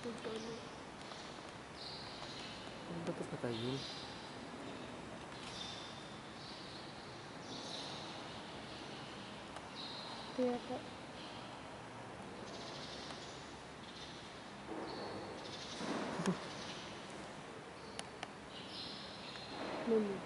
Magkano? Ano ba ito patayin? Kaya po. Mami.